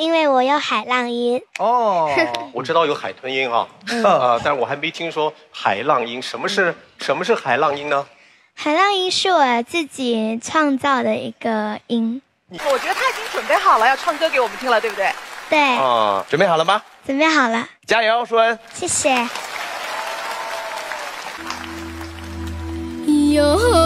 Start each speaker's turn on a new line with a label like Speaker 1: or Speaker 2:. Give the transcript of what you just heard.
Speaker 1: 因为我有海浪音。
Speaker 2: 哦，我知道有海豚音啊，啊，但是我还没听说海浪音。什么是什么是海浪音呢？
Speaker 1: 海浪音是我自己创造的一个音。
Speaker 3: 我觉得他已经准备好了要唱歌给我们听了，对不对？
Speaker 1: 对，
Speaker 2: 啊，准备好了吗？
Speaker 1: 准备好了，
Speaker 2: 加油，舒恩！
Speaker 1: 谢谢。
Speaker 4: 哟。